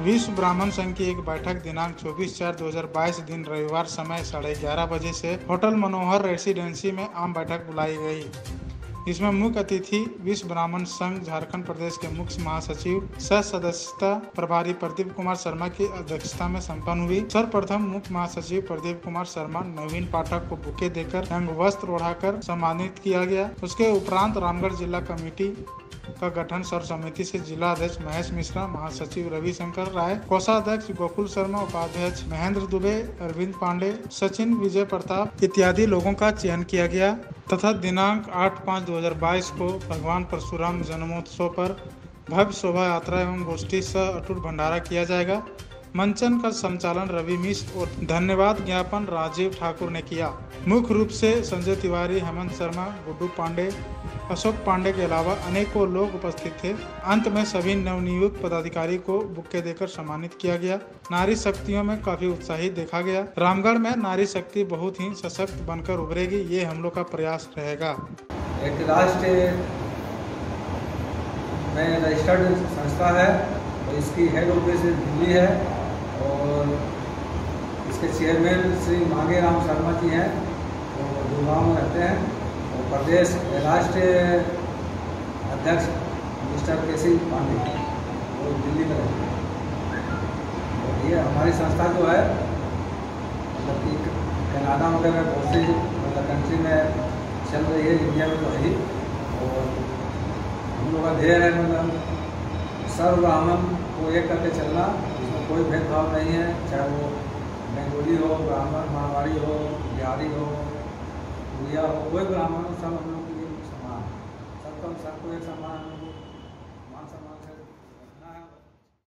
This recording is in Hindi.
विश्व ब्राह्मण संघ की एक बैठक दिनांक 24 चार 2022 दिन रविवार समय साढ़े ग्यारह बजे से होटल मनोहर रेसिडेंसी में आम बैठक बुलाई गई। इसमें मुख्य अतिथि विश्व ब्राह्मण संघ, झारखंड प्रदेश के मुख्य महासचिव सह सदस्यता प्रभारी प्रदीप कुमार शर्मा की अध्यक्षता में संपन्न हुई। सर्वप्रथम मुख्य महासचिव प्रदीप कुमार शर्मा नवीन पाठक को बुके देकर रंग वस्त्र ओढ़ाकर सम्मानित किया गया। उसके उपरांत रामगढ़ जिला कमेटी का गठन सर्व समिति से जिला अध्यक्ष महेश मिश्रा, महासचिव रविशंकर राय, कोषाध्यक्ष गोकुल शर्मा, उपाध्यक्ष महेंद्र दुबे, अरविंद पांडे, सचिन विजय प्रताप इत्यादि लोगों का चयन किया गया तथा दिनांक 8 पाँच 2022 को भगवान परशुराम जन्मोत्सव पर भव्य शोभा यात्रा एवं गोष्ठी सह अटूट भंडारा किया जाएगा। मंचन का संचालन रवि मिश्र और धन्यवाद ज्ञापन राजीव ठाकुर ने किया। मुख्य रूप से संजय तिवारी, हेमंत शर्मा, गुड्डू पांडे अशोक पांडे के अलावा अनेकों लोग उपस्थित थे। अंत में सभी नवनियुक्त पदाधिकारी को बुक्के देकर सम्मानित किया गया। नारी शक्तियों में काफ़ी उत्साहित देखा गया। रामगढ़ में नारी शक्ति बहुत ही सशक्त बनकर उभरेगी, ये हम लोग का प्रयास रहेगा। एक राष्ट्रीय में रजिस्टर्ड संस्था है, और इसकी हेड ऑफ़िस दिल्ली है, और इसके चेयरमैन श्री मांगे राम शर्मा जी हैं, वो गुड़गांव में रहते हैं। प्रदेश राष्ट्रीय अध्यक्ष मिस्टर के सिंह पांडे। वो दिल्ली में रहते हैं। ये हमारी संस्था जो है मतलब कि कनाडा वगैरह बहुत सी मतलब कंट्री में चल रही है इंडिया में तो है ही। और हम लोग का ध्येय है मतलब सर्व ब्राह्मण को एक करके चलना। इसमें कोई भेदभाव नहीं है, चाहे वो बंगोली हो, ब्राह्मण, मारवाड़ी हो, बिहारी हो भैया कोई ब्राह्मण सब हम लोग के लिए समान सबको सबको एक समान